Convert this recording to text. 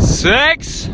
Six.